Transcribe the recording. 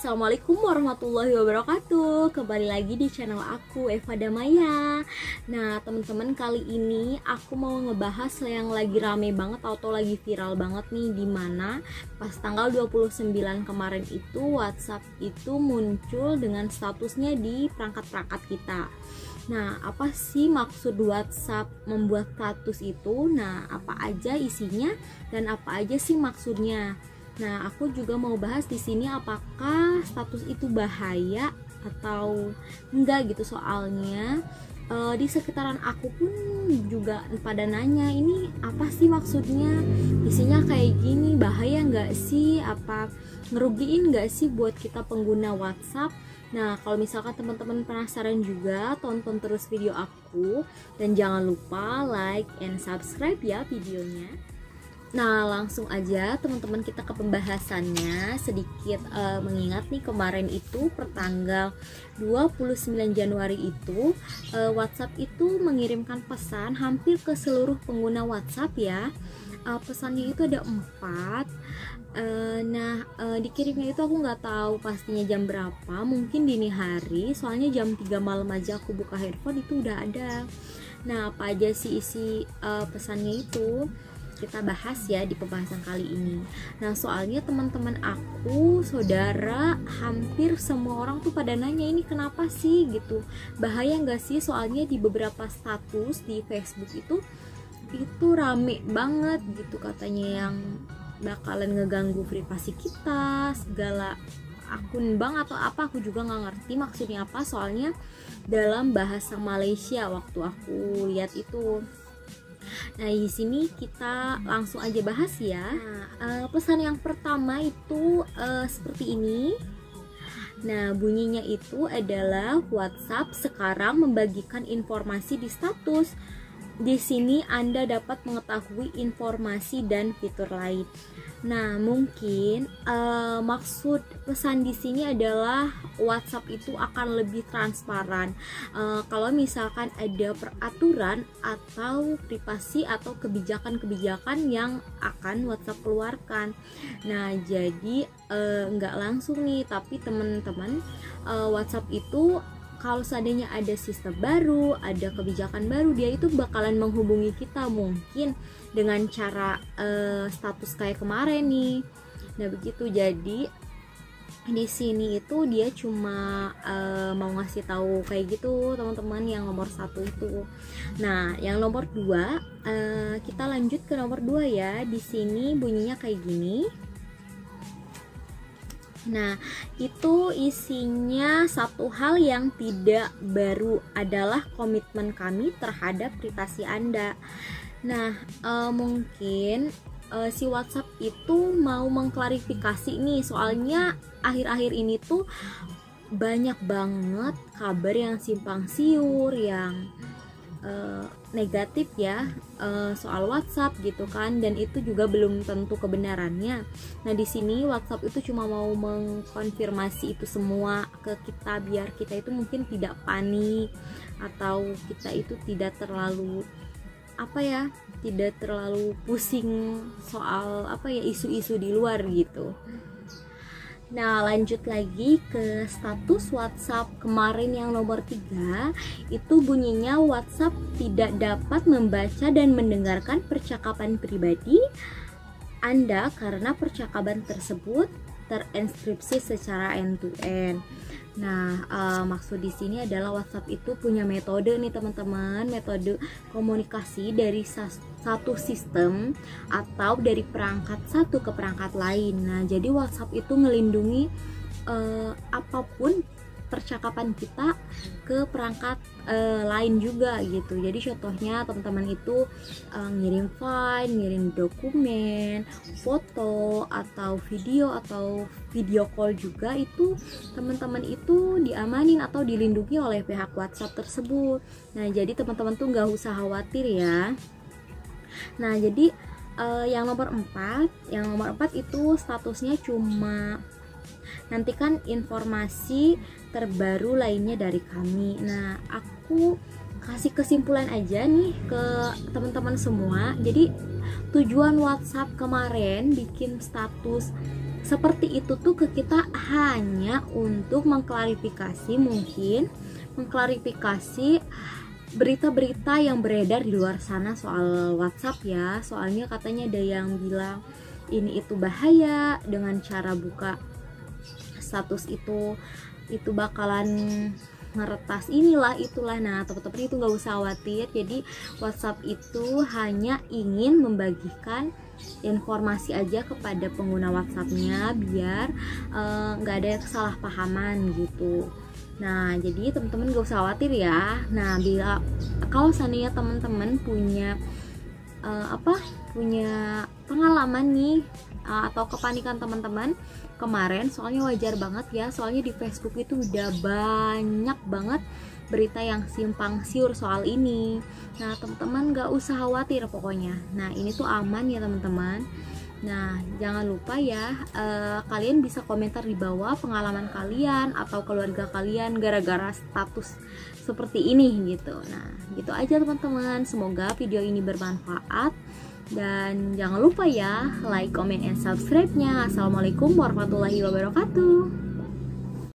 Assalamualaikum warahmatullahi wabarakatuh Kembali lagi di channel aku Eva Damaya Nah teman-teman kali ini aku mau ngebahas yang lagi rame banget atau lagi viral banget nih Di mana pas tanggal 29 kemarin itu Whatsapp itu muncul dengan statusnya di perangkat-perangkat kita Nah, apa sih maksud WhatsApp membuat status itu? Nah, apa aja isinya dan apa aja sih maksudnya? Nah, aku juga mau bahas di sini apakah status itu bahaya atau enggak gitu soalnya uh, di sekitaran aku pun juga pada nanya ini apa sih maksudnya? Isinya kayak gini bahaya nggak sih? Apa ngerugiin nggak sih buat kita pengguna WhatsApp? Nah, kalau misalkan teman-teman penasaran juga, tonton terus video aku. Dan jangan lupa like and subscribe ya videonya. Nah, langsung aja teman-teman kita ke pembahasannya sedikit uh, mengingat nih kemarin itu pertanggal 29 Januari itu uh, WhatsApp itu mengirimkan pesan hampir ke seluruh pengguna WhatsApp ya. Uh, pesannya itu ada empat. Uh, nah, uh, dikirimnya itu aku nggak tahu pastinya jam berapa, mungkin dini hari. Soalnya jam 3 malam aja aku buka handphone itu udah ada. Nah, apa aja sih isi uh, pesannya itu? Kita bahas ya di pembahasan kali ini. Nah, soalnya teman-teman aku, saudara, hampir semua orang tuh pada nanya ini kenapa sih gitu. Bahaya nggak sih? Soalnya di beberapa status di Facebook itu itu rame banget gitu katanya yang bakalan ngeganggu privasi kita, segala akun bank atau apa aku juga nggak ngerti maksudnya apa soalnya dalam bahasa Malaysia waktu aku lihat itu Nah, di sini kita langsung aja bahas ya. Nah, uh, pesan yang pertama itu uh, seperti ini. Nah, bunyinya itu adalah WhatsApp sekarang membagikan informasi di status. Di sini Anda dapat mengetahui informasi dan fitur lain. Nah, mungkin uh, maksud pesan di sini adalah WhatsApp itu akan lebih transparan. Uh, kalau misalkan ada peraturan atau privasi atau kebijakan-kebijakan yang akan WhatsApp keluarkan. Nah, jadi uh, nggak langsung nih, tapi teman-teman uh, WhatsApp itu kalau seandainya ada sistem baru, ada kebijakan baru, dia itu bakalan menghubungi kita mungkin dengan cara uh, status kayak kemarin nih. Nah begitu jadi di sini itu dia cuma uh, mau ngasih tahu kayak gitu teman-teman yang nomor satu itu. Nah yang nomor dua uh, kita lanjut ke nomor dua ya. Di sini bunyinya kayak gini Nah, itu isinya satu hal yang tidak baru adalah komitmen kami terhadap privasi Anda. Nah, uh, mungkin uh, si WhatsApp itu mau mengklarifikasi nih, soalnya akhir-akhir ini tuh banyak banget kabar yang simpang siur, yang uh, negatif ya uh, soal WhatsApp gitu kan dan itu juga belum tentu kebenarannya. Nah di sini WhatsApp itu cuma mau mengkonfirmasi itu semua ke kita biar kita itu mungkin tidak panik atau kita itu tidak terlalu apa ya tidak terlalu pusing soal apa ya isu-isu di luar gitu. Nah lanjut lagi ke status WhatsApp kemarin yang nomor 3 Itu bunyinya WhatsApp tidak dapat membaca dan mendengarkan percakapan pribadi Anda karena percakapan tersebut terinskripsi secara end-to-end -end. Nah, uh, maksud di sini adalah WhatsApp itu punya metode nih teman-teman, metode komunikasi dari satu sistem atau dari perangkat satu ke perangkat lain. Nah, jadi WhatsApp itu ngelindungi uh, apa pun percakapan kita ke perangkat uh, lain juga gitu. Jadi contohnya teman-teman itu uh, ngirim file ngirim dokumen foto atau video atau video call juga itu teman-teman itu diamanin atau dilindungi oleh pihak WhatsApp tersebut. Nah jadi teman-teman tuh nggak usah khawatir ya. Nah jadi uh, yang nomor 4 yang nomor 4 itu statusnya cuma nantikan informasi terbaru lainnya dari kami. Nah, aku kasih kesimpulan aja nih ke teman-teman semua. Jadi, tujuan WhatsApp kemarin bikin status seperti itu tuh ke kita hanya untuk mengklarifikasi mungkin mengklarifikasi berita-berita yang beredar di luar sana soal WhatsApp ya soalnya katanya ada yang bilang ini itu bahaya dengan cara buka status itu itu bakalan meretas inilah itulah. Nah teman-teman itu nggak usah khawatir. Jadi WhatsApp itu hanya ingin membagikan informasi aja kepada pengguna WhatsAppnya biar eh, nggak uh, ada kesalahpahaman gitu. Nah jadi teman-teman gak usah khawatir ya. Nah bila kalau seandainya teman-teman punya uh, apa punya pengalaman nih uh, atau kepanikan teman-teman kemarin soalnya wajar banget ya soalnya di Facebook itu udah banyak banget berita yang simpang siur soal ini. Nah teman-teman gak usah khawatir pokoknya. Nah ini tuh aman ya teman-teman Nah, jangan lupa ya, uh, kalian bisa komentar di bawah pengalaman kalian atau keluarga kalian gara-gara status seperti ini gitu. Nah, gitu aja teman-teman. Semoga video ini bermanfaat. Dan jangan lupa ya, like, comment, and subscribe-nya. Assalamualaikum warahmatullahi wabarakatuh.